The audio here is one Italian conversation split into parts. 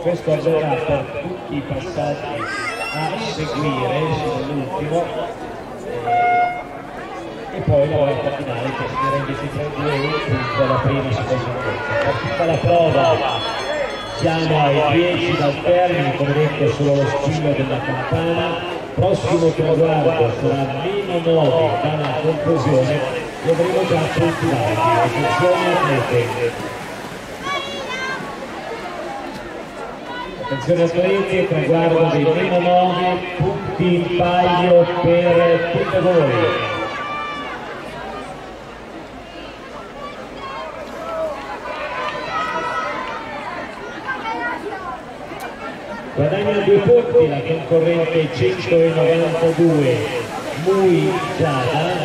questo avverrà per tutti i passaggi a seguire sino all'ultimo eh, e poi la volta finale che finirà invece tra i due un punto alla prima e seconda volta. Per tutta la prova siamo ai 10 dal termine, come detto solo lo squillo della campana, prossimo traguardo sarà meno 9 dalla conclusione e già punti alti, attenzione atlete. Attenzione atleti, traguardo dei meno 9, punti paio per tutte voi. guadagna due punti la concorrente 192 Mui Giada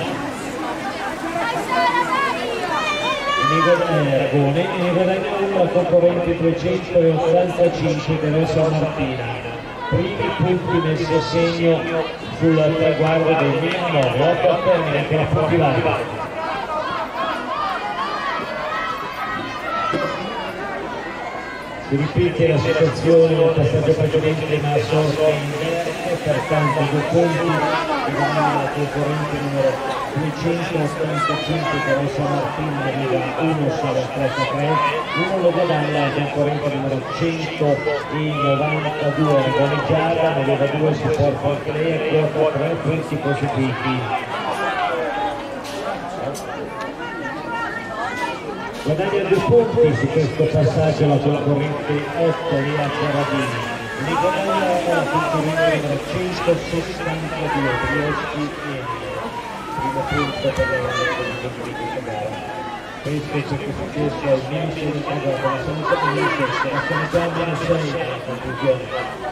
Aragone e ne guadagna uno la concorrente 285 della San Martina primi punti messi a segno sul traguardo del 19 8 a termine ancora punti validi si ripete la situazione del passaggio precedente ma a sorte inverte pertanto due punti la concorrente numero 285 che Rossa Martina arriva 1 solo 3 3 uno lo guadagna la concorrente numero 192 regoleggiata ne aveva 2 si porta anche lei a quota 3 punti positivi. Guadagna due punti su questo passaggio la concorrente 8 Lea Carabini li guadagna la concorrente numero 162 Brioschi e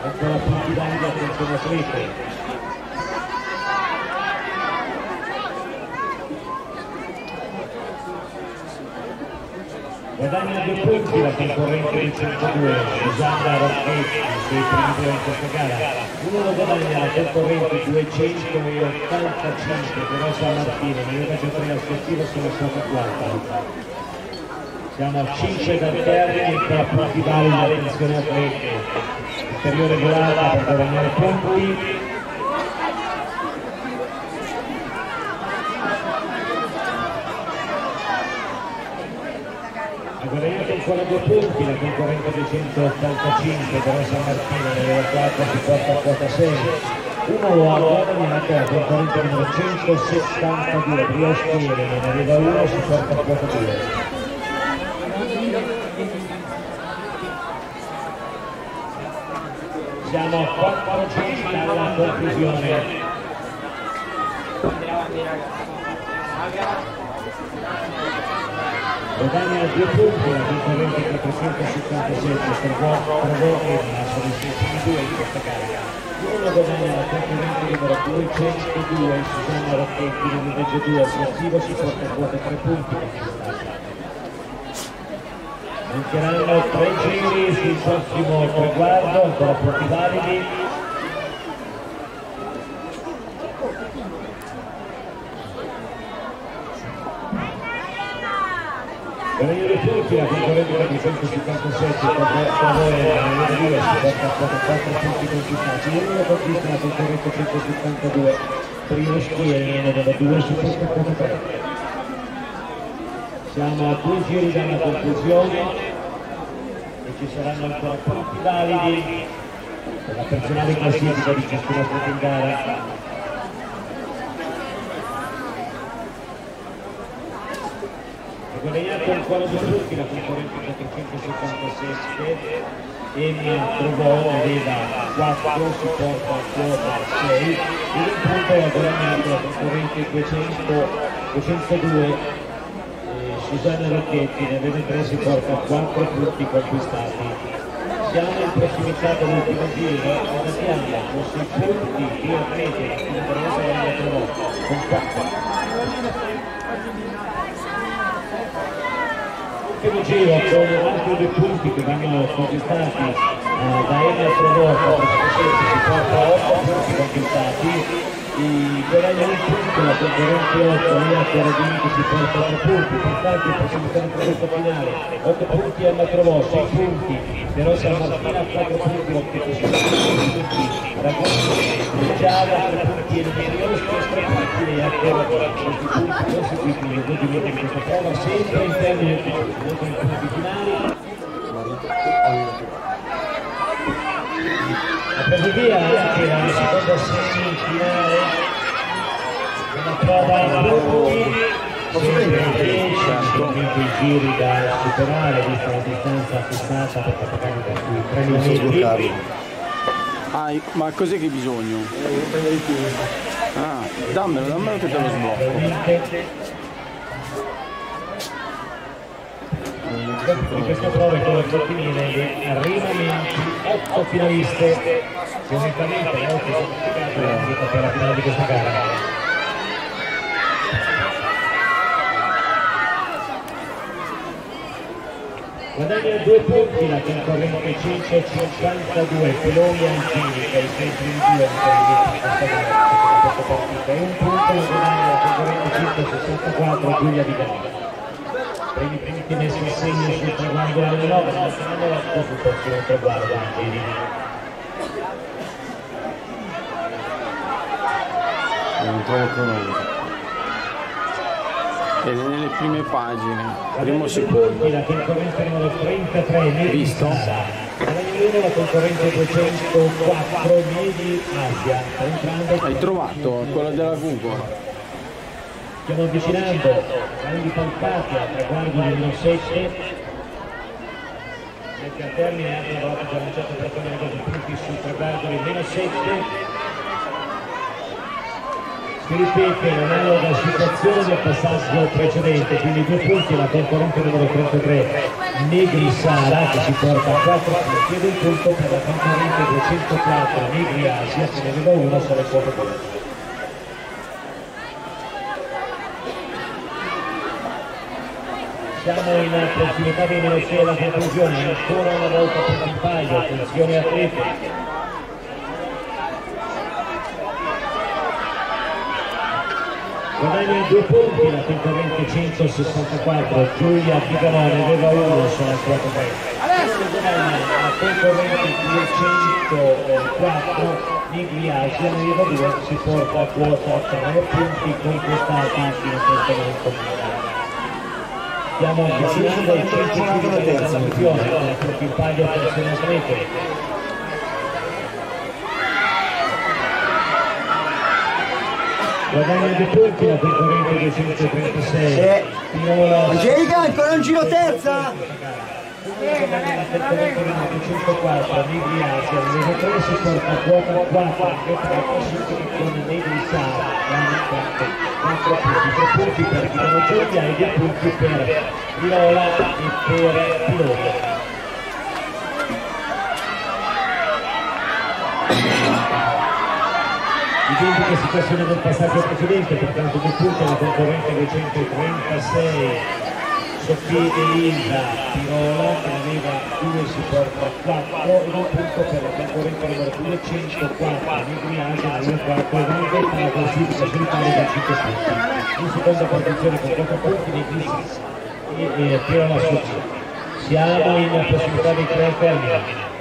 Ancora Pantilanga, attenzione a Slitti, guadagna due punti la concorrente del 102 Giusanna Rocchetti dei primi due in questa gara. Uno lo guadagna la concorrente 285 però San Martino ne aveva già tre al successivo sono stata quarta siamo a 5 dal termine per punti validi attenzione atlete ulteriore volata per guadagnare punti ha ancora due punti la concorrente 285 però San Martino ne aveva 4 si porta a quota 6 uno ha guadagnato la concorrente numero 162 Brioschiere ne aveva 1 si porta a quota 2 siamo a 4 giri dalla conclusione guadagna due punti la concorrente 477 trovò, trovò Emma sono i primi due in questa gara uno guadagna la concorrente numero 202 Susanna Rocchetti nel invece 2 offensivo si porta a quota 3 punti. Mancheranno tre giri sul prossimo traguardo ancora punti validi Guadagna due punti la concorrente da 257 Tavoe nella 2 si porta a 4 punti conquistati uno conquista la concorrente 172 Primo nella 2 si porta a 4 3 siamo a due giri dalla conclusione e ci saranno ancora punti validi per la personale classifica di ciascuna squadra in gara guadagnato ancora due punti la concorrente 477 Emma trovò aveva 4 si porta a quota 6 e un punto ha guadagnato la concorrente 200, 202 eh, Susanna Rocchetti ne aveva 3 si porta a 4 punti conquistati. Siamo in prossimità dell'ultimo giro. Ed abbiamo con 6 punti più atleti la concorrente la trovò con 4 ultimo giro con altri due punti che vengono conquistati eh, da Emma Trovò, si porta a 8 punti conquistati i guadagna un punto, la concorrente 8, Lia Corradini che si porta a 3 punti, pertanto possibilità di progresso finale, 8 punti a Matrovò, 6 punti, però San Martino a 4 punti, 8 punti, Ragazzi, Giada 3 punti e Lumierios, 3 punti e ancora 20 punti. Conseguiti nel voto di questa prova, sempre in termini di punti finali. Ha preso via anche la seconda semifinale una prova sempre 10 sicuramente i giri da superare vista la distanza fissata perché pagare per sui 3 metri ah, ma cos'è che hai bisogno? Ah, dammelo, dammelo che te lo sblocco di questa prova è quello che ottenere che arrivano 8 finaliste che unicamente le 8 sono qualificate per la finale di questa gara. Guadagna due punti la concorrente 152 Peloni Ancini che è sempre in due di questa gara e un punto la guadagna la concorrente 164 Giulia Di Gallina per i primi che messo il segno sul traguardo delle 9 ma se non lo dopo possono traguardo Angeli non trovo cronometro ed è nelle prime pagine. Primo secondo. la concorrenza numero 33 visto? La concorrenza 204 Medi Asia. Hai trovato quella della Google stiamo avvicinando grandi palpati al traguardo meno 7 mentre al termine anche una volta già lanciato per togliere due punti sul traguardo del meno 7 si ripete un'analoga situazione del passaggio precedente quindi due punti alla concorrente numero 33 Negri Sara che si porta a 4 punti ed un punto per la concorrente 204 Negri Asia che ne aveva uno sulle quote punti siamo in prossimità meno 6 alla conclusione, ancora una volta per il paio, attenzione atleti. Guadagna due punti la concorrente 164, Giulia Figamone aveva uno sulla quota 3. Guadagna la concorrente 204, Nigliasi aveva due, si porta a quota 3 punti conquistati fino a questo momento stiamo avvicinando ai 150 della sanzione perché il taglio per Senatrete guadagna due punti la concorrente 236 eh. Angelica ancora un giro terza la concorrente 204 Negri Asia nel 3 si porta a quota 4 e 3 con Negri Sara 4 punti, 3 punti per Milano Giulia e 2 punti per Viola e per Pilota. Identica situazione del passaggio precedente, pertanto 2 punti alla concorrente 236 Sofì e Ilda Pirola che aveva 2 si porta 4 e un punto per la concorrente numero 204 Negriasi nel 4 e Vendetta la classifica solitaria da 5 punti in seconda posizione con 4 punti Negrisi e, e Pirola Sofì siamo in possibilità di 3 termini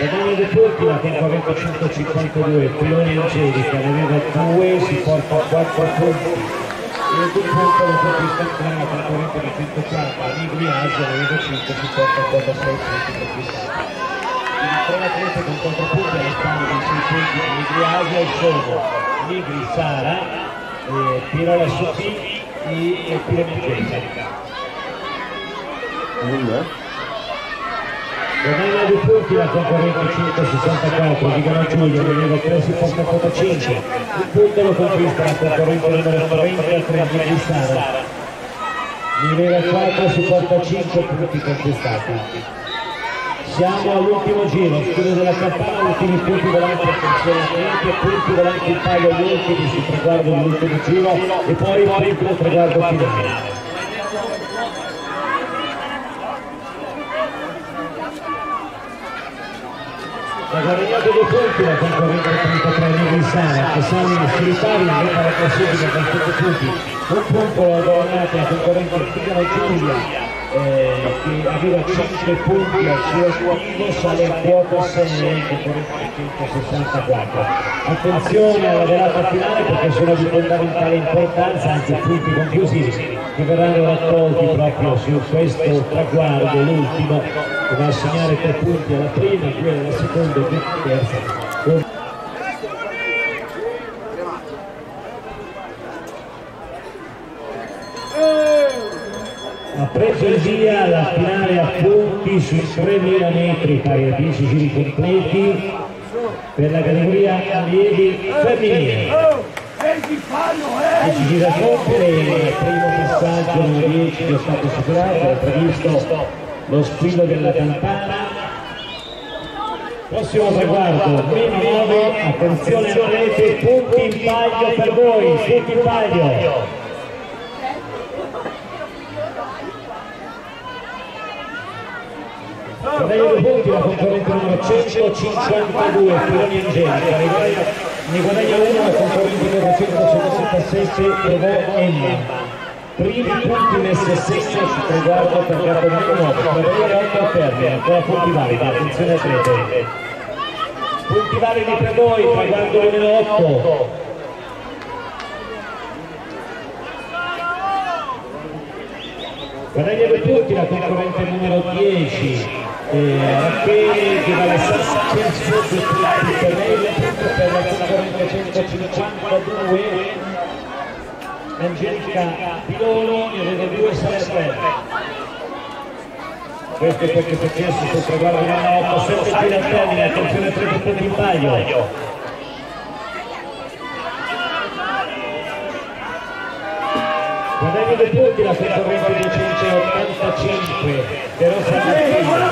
Guadagno dei punti la concorrente 152, Piloni Angelica ne aveva 2, si porta a 4 punti. E il punto lo conquista ancora la concorrente di 104, Nigli Asia ne aveva 5, si porta a 4 6 punti conquistati. Il 3 atlete con 4 punti alla dei 6 punti di Nigli Asia sono Nigli Sara, eh, Pirola Supi e Angelica. Guadagna due punti la concorrente 164, Vigano Giulio, livello 3 si porta a quota 5, un punto lo conquista la concorrente numero 33 di Sara, livello 4 si porta a 5 punti conquistati. Siamo all'ultimo giro, chiudo della campana, ultimi punti davanti, attenzione attenti, punti davanti il paio agli ultimi sul traguardo dell'ultimo giro e poi il triplo traguardo finale. ha guadagnato due punti la concorrente 33 Negrisana che Sani Silitari invece la classifica con 7 punti un punto ha guadagnato la concorrente Tigano Giulia eh, che aveva 5 punti al suo attivo sale a quota 6 concorrente 164 attenzione alla velata finale perché sono di fondamentale importanza anche punti conclusivi che verranno raccolti proprio su questo traguardo l'ultimo che va a segnare 3 punti alla prima, 2 alla seconda e 2 alla terza ha preso il via la finale a punti sui 3.000 metri pari a 10 giri completi. Per la categoria allievi femminile. 10 giri da compiere il primo passaggio numero 10 che è stato superato è previsto lo squillo della campana. Prossimo traguardo meno 9 attenzione a rete punti in paglio per voi punti in paglio Due punti la concorrente numero 152, Filoni Angelica, ne guadagna uno la concorrente numero 177, Provò Emma. Primi punti messi a segno sul traguardo per meno 9, Cavaliere 8 al termine, ancora punti validi, attenzione atlete. Punti validi per voi, traguardo numero 8. Guadagna due punti la concorrente numero 10, Rachele che Sassa Chelsea per la concorrente 152 Angelica Pilolo ne aveva due Salerno questo è quel che è successo sul traguardo di 8 7 tiri al termine attenzione a 3 punti in paio guadagno dei punti la concorrente 285 però Salvatino la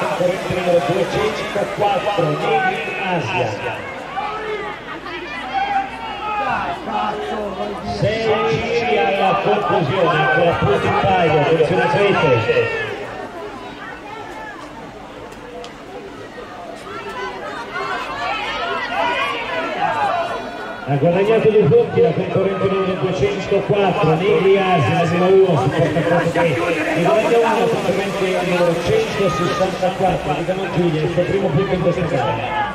concorrente numero 204 Nini Asia. 6 giri alla conclusione ancora punti in paio attenzione a Crete ha guadagnato due punti la concorrente numero 204 Negri Asia numero 1 su portafoglio che ne guadagna uno la concorrente numero 164 di Dano Giulia il suo primo punto in questa gara.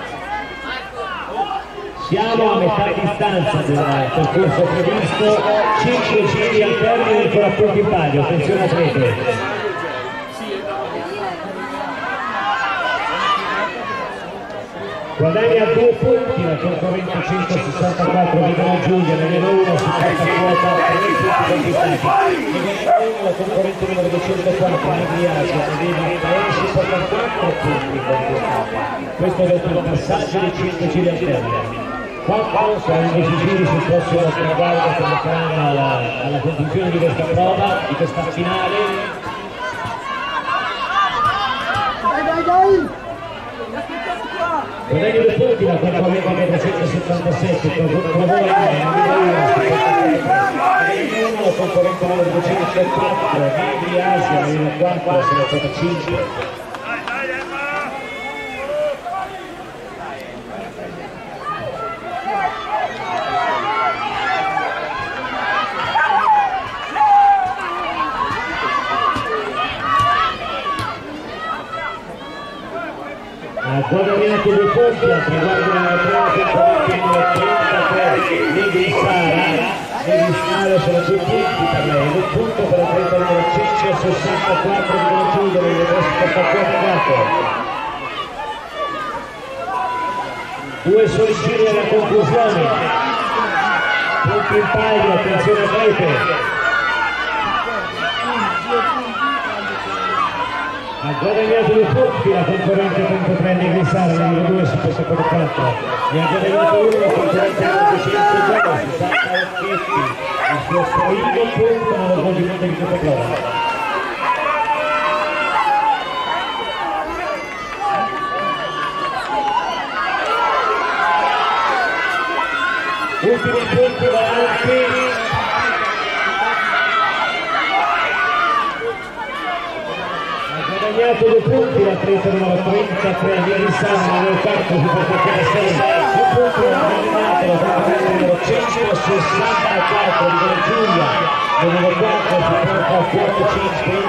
Siamo a metà distanza del percorso previsto. 5 giri al termine ancora punti in palio. Attenzione atlete guadagna due punti la concorrente 164 Vigano Giulia nell'Eno 1 su quarta quota 3 punti 1 la concorrente numero 204 Negri Asia aveva 364 punti conquistati questo dopo il passaggio di 5 giri al termine 4 saranno decisivi sul prossimo traguardo che metteranno alla, alla conclusione di questa prova, di questa finale. Dai, dai, dai! Guadagno due punti la concorrente del 377 provò la concorrente numero 204 Negri Asia nel 4 5 al traguardo della prima numero 33 Negri Sara Negri Sara due punti per lei un punto per la 30 numero 164 di raggiungere il resto attaccato due soli giri alla conclusione. Punti in paio attenzione a rete ha guadagnato due punti la concorrente 33 Negrisara numero 2 su questo 4 ne ha guadagnato uno la concorrente 200 gioco su Santa Occhietti il suo primo punto nello svolgimento di questa prova ultimi punti davanti guadagnato due punti l'atleta numero 33 di Rissano nel si porta a 6 un punto guadagnato l'atleta numero 164 di Giulia. Numero 4 si porta a 4 5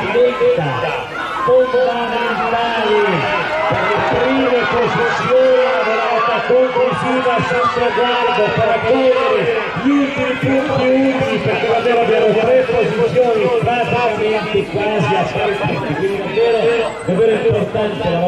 fondamentali per le prime posizioni lotta conclusiva sul traguardo per raccogliere gli ultimi punti utili perché davvero abbiamo tre posizioni praticamente quasi a pari punti quindi davvero, davvero importante la